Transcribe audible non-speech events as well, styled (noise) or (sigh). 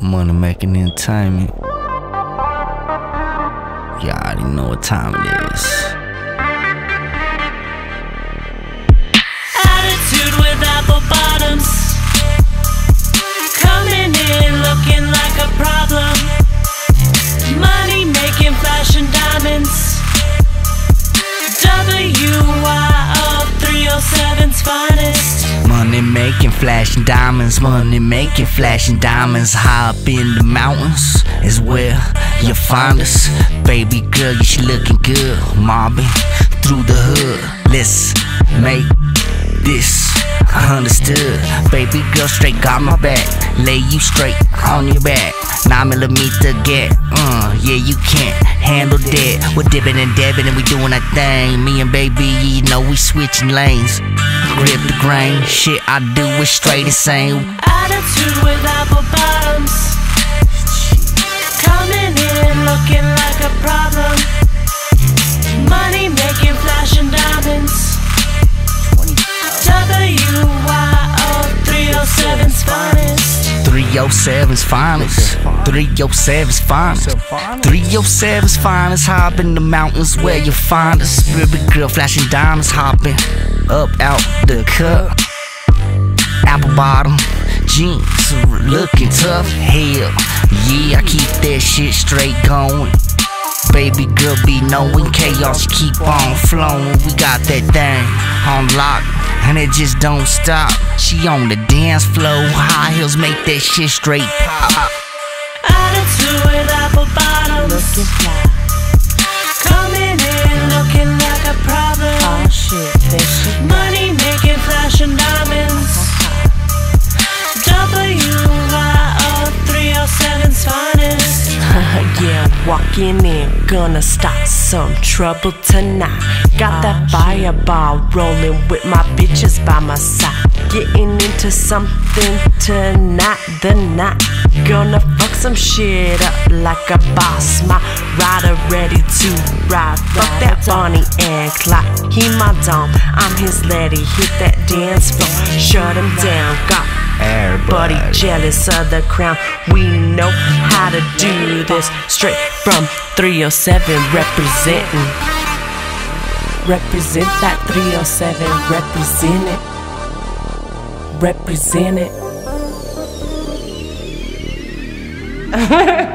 Money making entertainment. Y'all already know what time it is. Money making flashing diamonds, money making flashing diamonds. High up in the mountains is where you find us. Baby girl, you she looking good. Mobbing through the hood. Let's make this understood. Baby girl, straight got my back. Lay you straight on your back. Nine millimeter get, uh, yeah, you can't handle that. We're dipping and dabbing and we doing our thing. Me and baby, you know we switching lanes. Grip the grain, shit I do is straight insane. Attitude with apple bottoms. Coming in looking like a problem. Money making flashing diamonds. WYO 307's finest. 307's finest. 307's finest. 307's finest. Hop in the mountains where you find us. Baby girl flashing diamonds hopping up out the cup. Apple bottom jeans looking tough. Hell yeah, I keep that shit straight going. Baby girl be knowing KAOS keep on flowing. We got that thing on lock and it just don't stop. She on the dance floor, high heels make that shit straight pop. Attitude with apple bottoms. Looking fly. Walking in, gonna start some trouble tonight. Got that fireball rolling with my bitches by my side. Getting into something tonight, the night. Gonna fuck some shit up like a boss. My rider ready to ride. Fuck that Bonnie and Clyde. He my dom, I'm his lady. Hit that dance floor, shut him down. Got Everybody jealous of the crown. We know how to do this. Straight from 307, representing. Represent that 307, represent it. Represent it. (laughs)